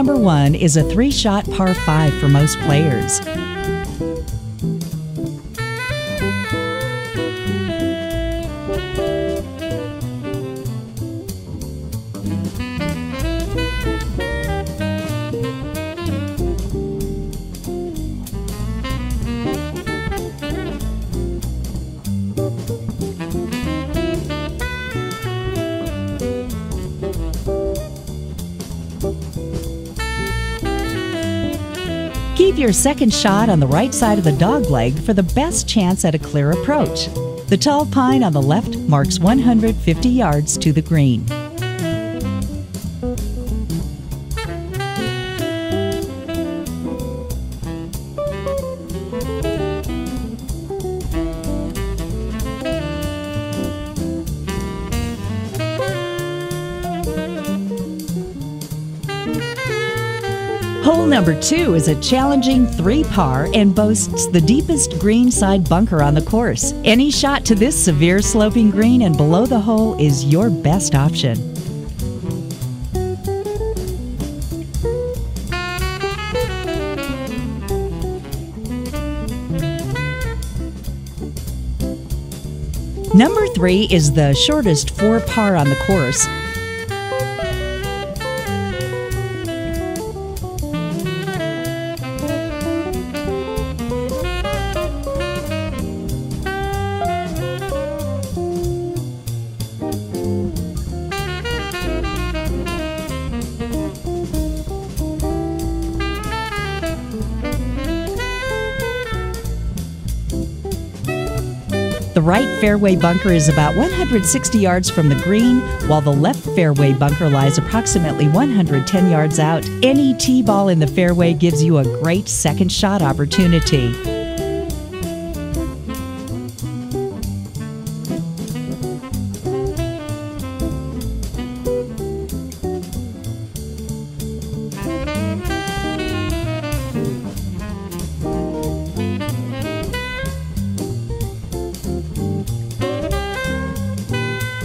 number one is a three shot par five for most players. Keep your second shot on the right side of the dog leg for the best chance at a clear approach. The tall pine on the left marks 150 yards to the green. Hole number two is a challenging three par and boasts the deepest green side bunker on the course. Any shot to this severe sloping green and below the hole is your best option. Number three is the shortest four par on the course, The right fairway bunker is about 160 yards from the green, while the left fairway bunker lies approximately 110 yards out. Any tee ball in the fairway gives you a great second shot opportunity.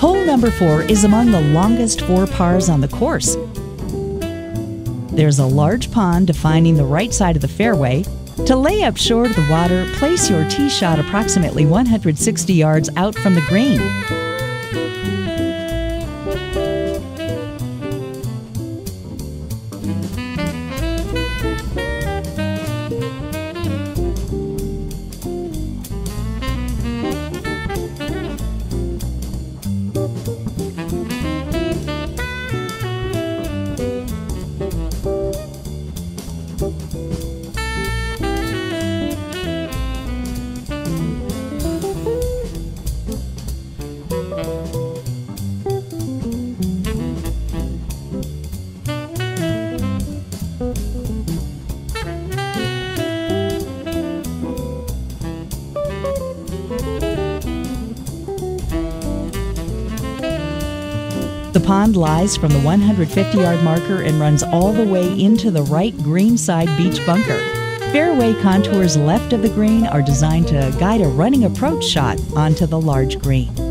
Hole number four is among the longest four pars on the course. There's a large pond defining the right side of the fairway. To lay up short of the water, place your tee shot approximately 160 yards out from the green. Pond lies from the 150 yard marker and runs all the way into the right green side beach bunker. Fairway contours left of the green are designed to guide a running approach shot onto the large green.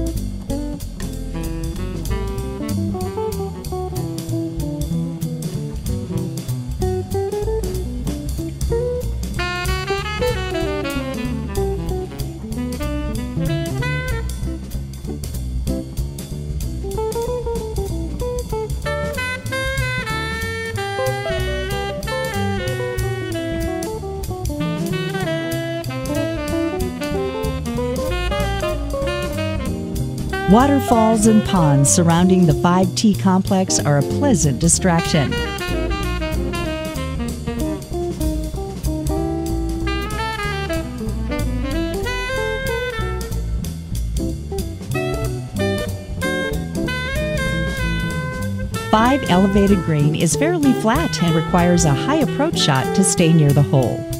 Waterfalls and ponds surrounding the 5T complex are a pleasant distraction. Five elevated green is fairly flat and requires a high approach shot to stay near the hole.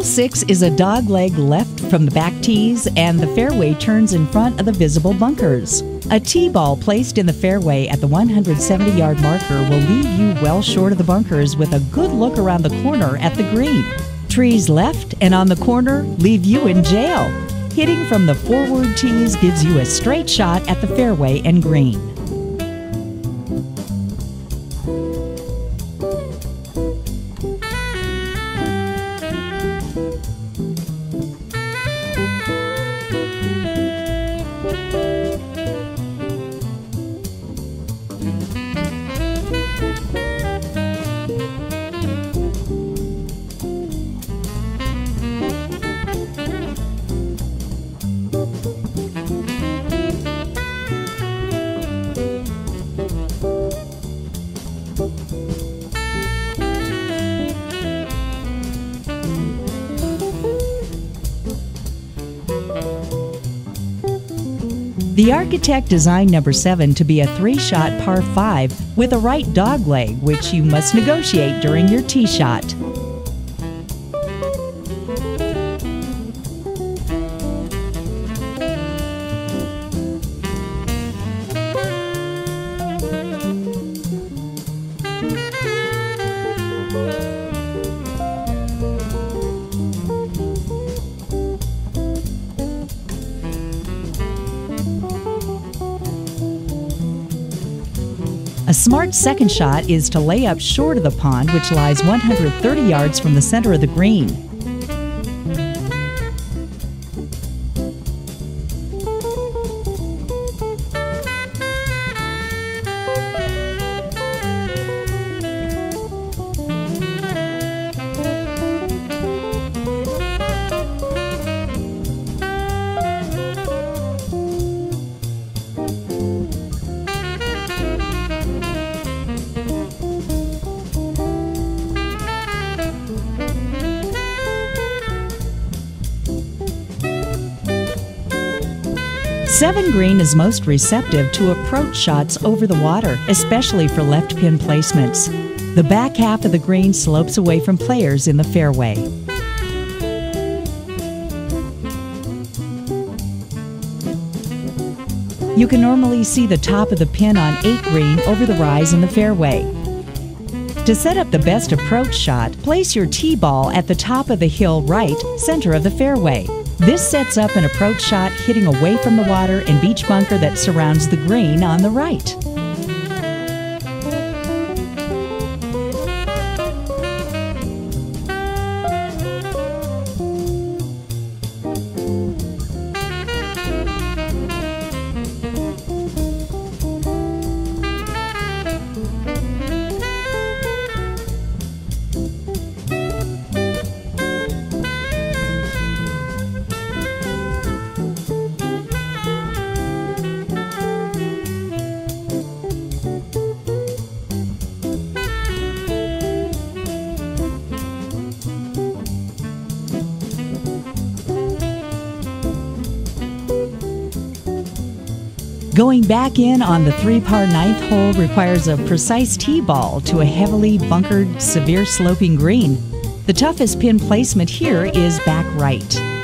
Hole 6 is a dog leg left from the back tees, and the fairway turns in front of the visible bunkers. A tee ball placed in the fairway at the 170 yard marker will leave you well short of the bunkers with a good look around the corner at the green. Trees left and on the corner leave you in jail. Hitting from the forward tees gives you a straight shot at the fairway and green. The architect designed number 7 to be a three shot par 5 with a right dog leg, which you must negotiate during your tee shot. A smart second shot is to lay up short of the pond, which lies 130 yards from the center of the green. Seven Green is most receptive to approach shots over the water, especially for left pin placements. The back half of the green slopes away from players in the fairway. You can normally see the top of the pin on 8 green over the rise in the fairway. To set up the best approach shot, place your tee ball at the top of the hill right, center of the fairway. This sets up an approach shot hitting away from the water and beach bunker that surrounds the green on the right. Going back in on the three par ninth hole requires a precise tee ball to a heavily bunkered, severe sloping green. The toughest pin placement here is back right.